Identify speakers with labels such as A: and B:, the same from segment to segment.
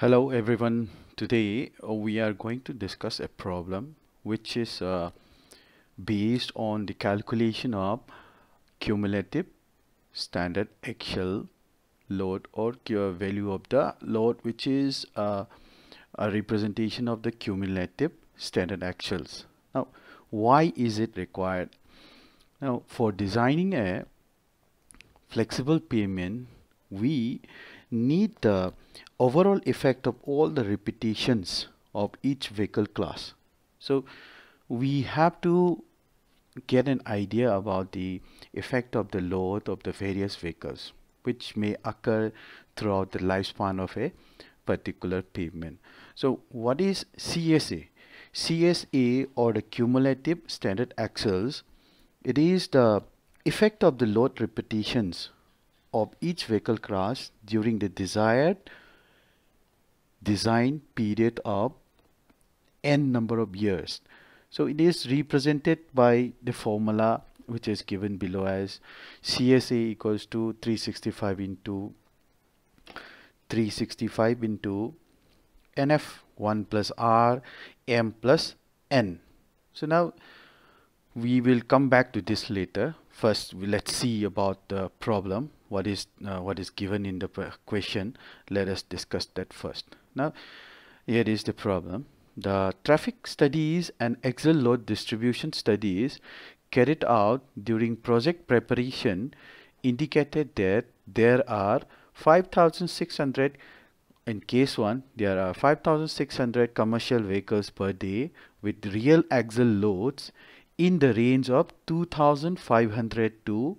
A: Hello everyone. Today uh, we are going to discuss a problem which is uh, based on the calculation of cumulative standard axle load or value of the load which is uh, a representation of the cumulative standard axles. Now why is it required? Now for designing a flexible pavement we need the overall effect of all the repetitions of each vehicle class. So we have to get an idea about the effect of the load of the various vehicles which may occur throughout the lifespan of a particular pavement. So what is CSA? CSA or the cumulative standard axles it is the effect of the load repetitions of each vehicle class during the desired design period of n number of years. So it is represented by the formula which is given below as CSA equals to 365 into 365 into NF 1 plus R M plus N. So now we will come back to this later. First let's see about the problem what is uh, what is given in the question let us discuss that first. Now here is the problem. The traffic studies and axle load distribution studies carried out during project preparation indicated that there are 5600 in case 1 there are 5600 commercial vehicles per day with rear axle loads in the range of 2500 to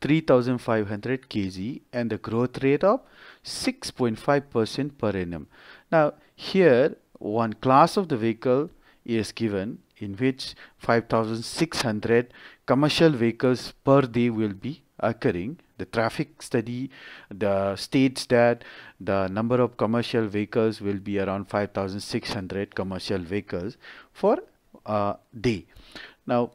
A: 3500 kg and the growth rate of 6.5% per annum. Now here one class of the vehicle is given in which 5600 commercial vehicles per day will be occurring. The traffic study the states that the number of commercial vehicles will be around 5600 commercial vehicles for a day. Now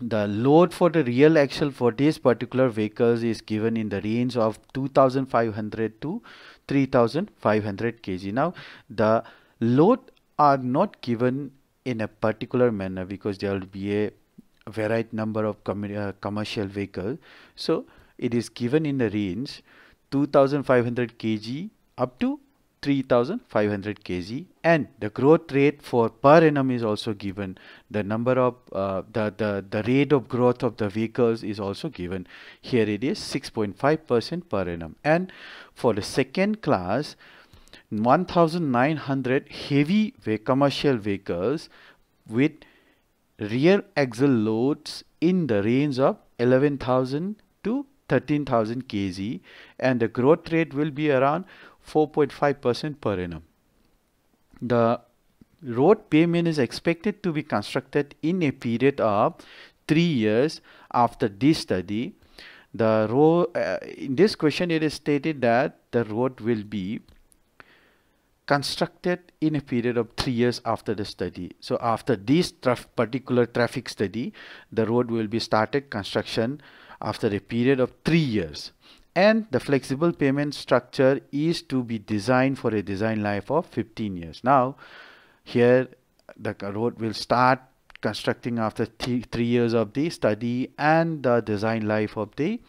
A: the load for the rear axle for these particular vehicles is given in the range of 2500 to 3500 kg. Now the load are not given in a particular manner because there will be a varied number of com uh, commercial vehicles so it is given in the range 2500 kg up to 3500 kg. And the growth rate for per annum is also given. The number of uh, the, the the rate of growth of the vehicles is also given. Here it is 6.5 percent per annum. And for the second class 1900 heavy commercial vehicles with rear axle loads in the range of 11000 to 13000 kg. And the growth rate will be around 4.5% per annum. The road pavement is expected to be constructed in a period of three years after this study. The road uh, in this question it is stated that the road will be constructed in a period of three years after the study. So after this traf particular traffic study, the road will be started construction after a period of three years and the flexible pavement structure is to be designed for a design life of 15 years. Now here the road will start constructing after th three years of the study and the design life of the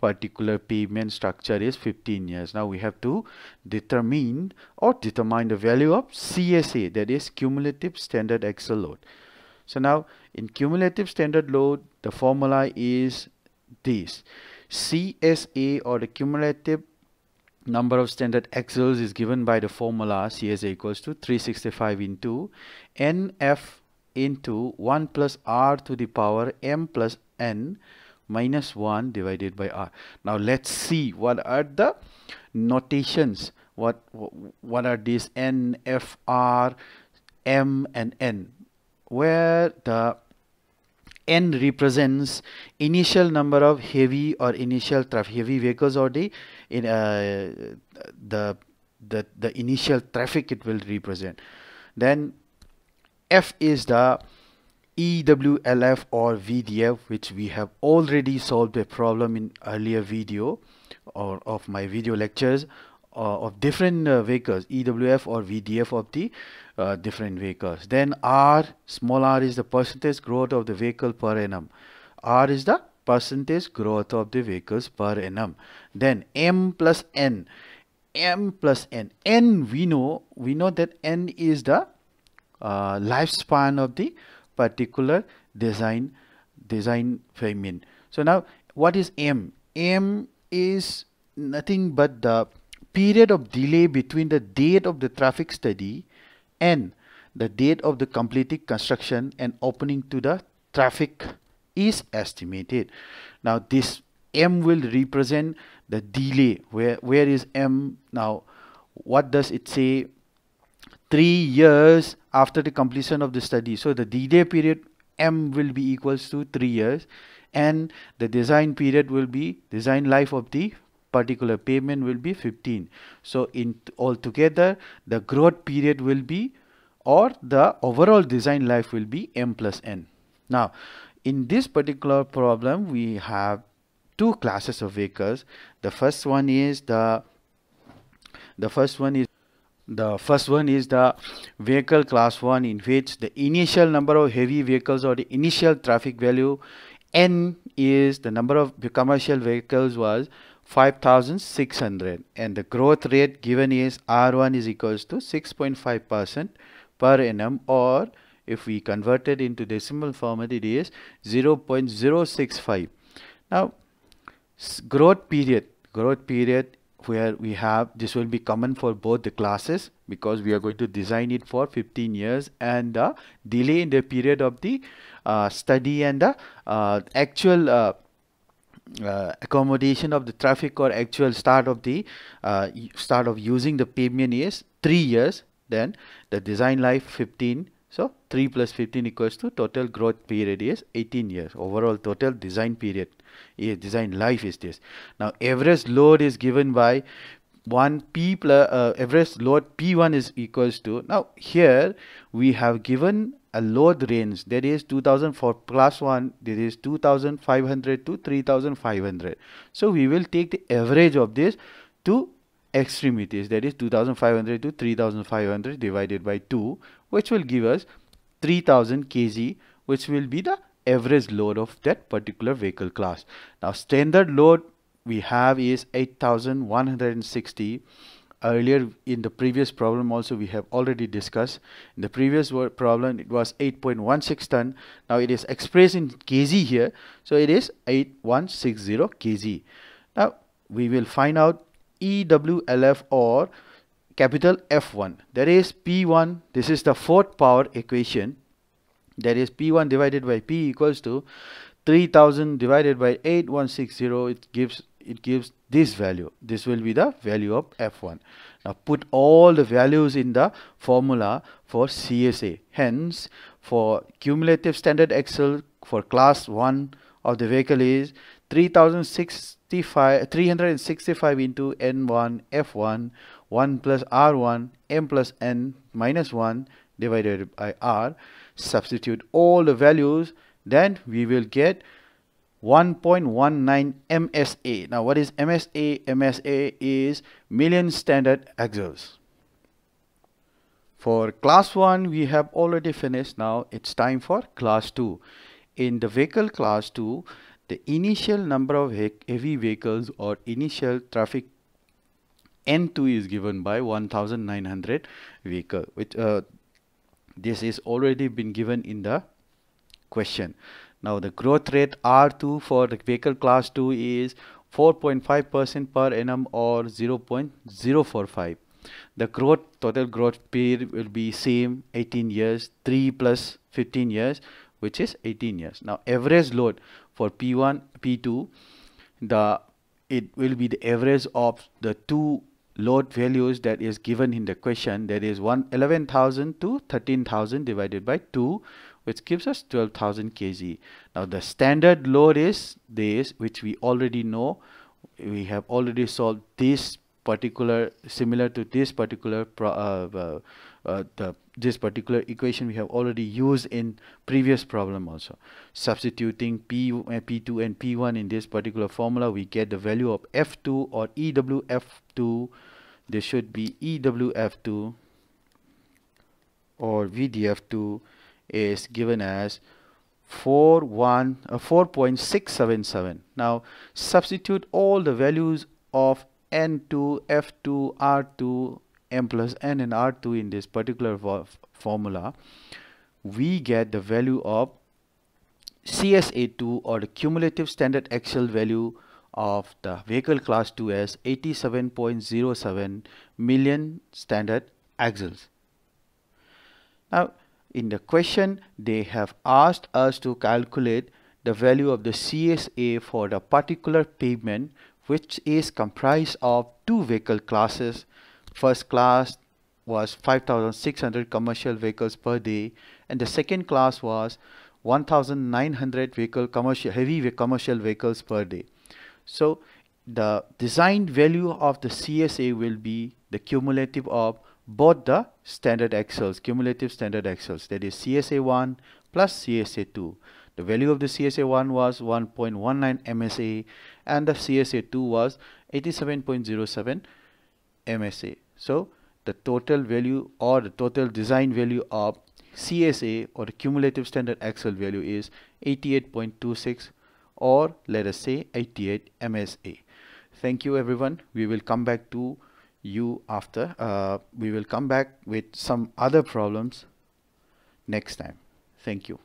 A: particular pavement structure is 15 years. Now we have to determine or determine the value of CSA that is cumulative standard axle load. So now in cumulative standard load the formula is this CSA or the cumulative number of standard axles is given by the formula CSA equals to 365 into NF into 1 plus R to the power M plus N minus 1 divided by R. Now let's see what are the notations. What what are these N, F, R, M and N? Where the n represents initial number of heavy or initial traffic heavy vehicles or the in uh, the the the initial traffic it will represent. Then f is the EWLF or VDF which we have already solved a problem in earlier video or of my video lectures of different uh, vehicles EWF or VDF of the uh, different vehicles. Then R small r is the percentage growth of the vehicle per annum. R is the percentage growth of the vehicles per annum. Then M plus N. M plus N. N we know we know that N is the uh, lifespan of the particular design design frame so now what is M? M is nothing but the period of delay between the date of the traffic study and the date of the completed construction and opening to the traffic is estimated. Now this M will represent the delay. Where where is M now? What does it say? Three years after the completion of the study. So the delay period M will be equals to three years and the design period will be design life of the particular pavement will be 15 so in altogether the growth period will be or the overall design life will be m plus n. Now in this particular problem we have two classes of vehicles. The first one is the the first one is the first one is the vehicle class 1 in which the initial number of heavy vehicles or the initial traffic value n is the number of commercial vehicles was 5600 and the growth rate given is R1 is equals to 6.5 percent per annum or if we convert it into decimal format it is 0.065 now growth period growth period where we have this will be common for both the classes because we are going to design it for 15 years and the delay in the period of the uh, study and the uh, actual uh, uh, accommodation of the traffic or actual start of the uh, start of using the pavement is 3 years then the design life 15 so 3 plus 15 equals to total growth period is 18 years. Overall total design period is design life is this. Now average load is given by 1 p plus uh, average load p1 is equals to now here we have given a load range that is 2000 for 1 this is 2500 to 3500 so we will take the average of this to extremities that is 2500 to 3500 divided by 2 which will give us 3000 kg which will be the average load of that particular vehicle class. Now standard load we have is 8160 earlier in the previous problem also we have already discussed. In the previous problem it was 8.16 ton. Now it is expressed in kg here. So it is 8160 kg. Now we will find out EWLF or capital F1 that is P1 this is the fourth power equation. That is P1 divided by P equals to 3000 divided by 8160 it gives it gives this value. This will be the value of f1 now put all the values in the formula for CSA hence for cumulative standard axle for class 1 of the vehicle is 3065 365 into n1 f1 1 plus r1 m plus n minus 1 divided by r. Substitute all the values then we will get 1.19 MSA. Now, what is MSA? MSA is million standard axles. For class 1, we have already finished. Now, it's time for class 2. In the vehicle class 2, the initial number of heavy vehicles or initial traffic N2 is given by 1900 vehicle, which uh, this is already been given in the question. Now the growth rate R2 for the vehicle class 2 is 4.5% per annum or 0.045. The growth total growth period will be same 18 years 3 plus 15 years which is 18 years. Now average load for P1 P2 the it will be the average of the two load values that is given in the question that is 1 11,000 to 13,000 divided by 2 which gives us 12,000 kg. Now the standard load is this which we already know. We have already solved this particular similar to this particular uh, uh, uh, the this particular equation we have already used in previous problem also substituting p uh, p2 and p1 in this particular formula we get the value of f2 or ewf2 This should be EWF2 or VDF2 is given as 4 1 uh, 4.677 now substitute all the values of n2 f2 r2 m plus n and r2 in this particular formula we get the value of CSA2 or the cumulative standard axle value of the vehicle class 2 as 87.07 million standard axles. Now in the question they have asked us to calculate the value of the CSA for the particular pavement which is comprised of two vehicle classes. First class was 5600 commercial vehicles per day and the second class was 1900 vehicle commercial heavy commercial vehicles per day. So the designed value of the CSA will be the cumulative of both the standard axles, cumulative standard axles, that is CSA1 plus CSA2. The value of the CSA1 was 1.19 MSA and the CSA2 was 87.07 MSA. So the total value or the total design value of CSA or cumulative standard axle value is 88.26 or let us say 88 MSA. Thank you everyone. We will come back to you after. Uh, we will come back with some other problems next time. Thank you